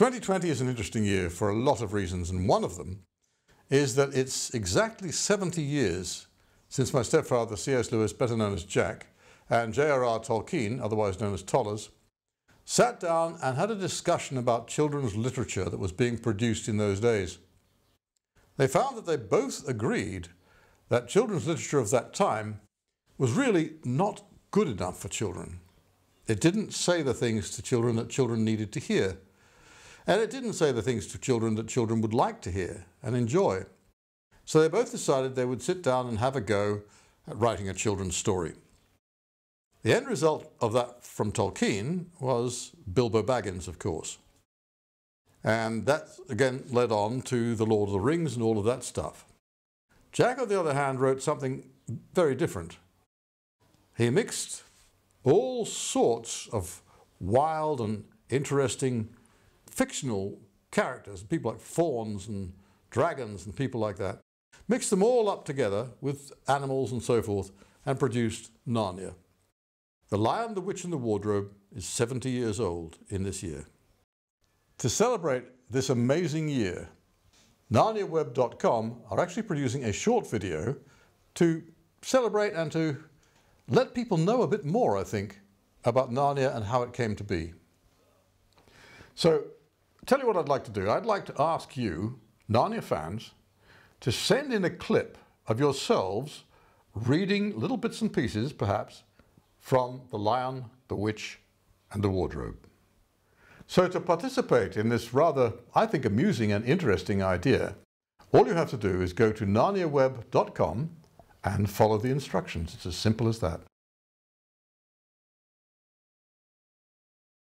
2020 is an interesting year for a lot of reasons and one of them is that it's exactly 70 years since my stepfather C.S. Lewis, better known as Jack, and J.R.R. Tolkien, otherwise known as Tollers, sat down and had a discussion about children's literature that was being produced in those days. They found that they both agreed that children's literature of that time was really not good enough for children. It didn't say the things to children that children needed to hear. And it didn't say the things to children that children would like to hear and enjoy. So they both decided they would sit down and have a go at writing a children's story. The end result of that from Tolkien was Bilbo Baggins, of course. And that again led on to The Lord of the Rings and all of that stuff. Jack, on the other hand, wrote something very different. He mixed all sorts of wild and interesting fictional characters, people like fauns and dragons and people like that, mixed them all up together with animals and so forth and produced Narnia. The Lion, the Witch and the Wardrobe is 70 years old in this year. To celebrate this amazing year, NarniaWeb.com are actually producing a short video to celebrate and to let people know a bit more, I think, about Narnia and how it came to be. So, tell you what I'd like to do. I'd like to ask you, Narnia fans, to send in a clip of yourselves reading little bits and pieces, perhaps, from The Lion, the Witch and the Wardrobe. So to participate in this rather, I think, amusing and interesting idea, all you have to do is go to narniaweb.com and follow the instructions. It's as simple as that.